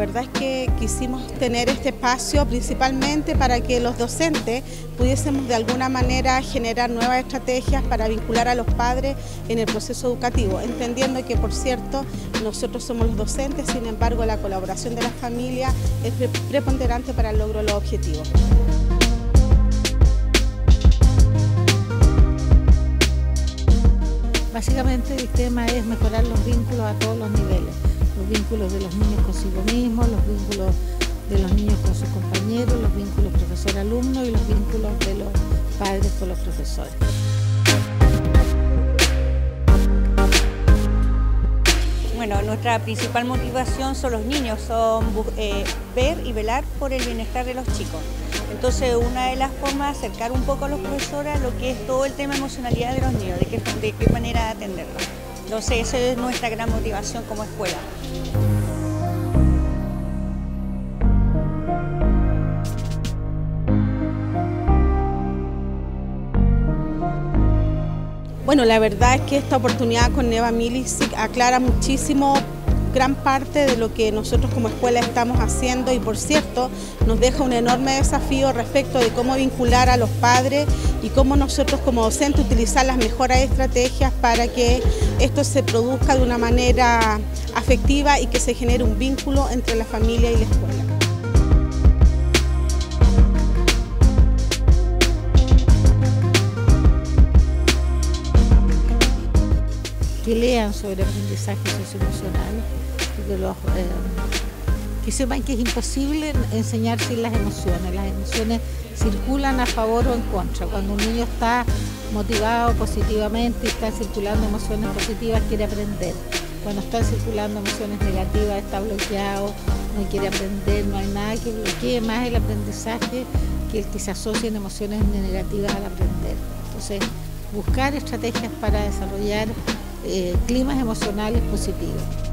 verdad es que quisimos tener este espacio principalmente para que los docentes pudiésemos de alguna manera generar nuevas estrategias para vincular a los padres en el proceso educativo, entendiendo que, por cierto, nosotros somos los docentes, sin embargo, la colaboración de la familia es preponderante para el logro de los objetivos. Básicamente el tema es mejorar los vínculos a todos los niveles, vínculos de los niños consigo mismos, los vínculos de los niños con sus compañeros, los vínculos profesor-alumno y los vínculos de los padres con los profesores. Bueno, nuestra principal motivación son los niños, son eh, ver y velar por el bienestar de los chicos. Entonces, una de las formas de acercar un poco a los profesores a lo que es todo el tema emocionalidad de los niños, de qué manera atenderlos. Entonces, esa es nuestra gran motivación como escuela. Bueno, la verdad es que esta oportunidad con Neva Milicic aclara muchísimo gran parte de lo que nosotros como escuela estamos haciendo y por cierto nos deja un enorme desafío respecto de cómo vincular a los padres y cómo nosotros como docentes utilizar las mejores estrategias para que esto se produzca de una manera afectiva y que se genere un vínculo entre la familia y la escuela. Que lean sobre aprendizaje socioemocional, eh, que sepan que es imposible enseñar sin las emociones. Las emociones circulan a favor o en contra. Cuando un niño está motivado positivamente y está circulando emociones positivas, quiere aprender. Cuando está circulando emociones negativas, está bloqueado, no quiere aprender, no hay nada que bloquee más el aprendizaje que el que se asocien emociones negativas al aprender. Entonces, buscar estrategias para desarrollar eh, climas emocionales positivos.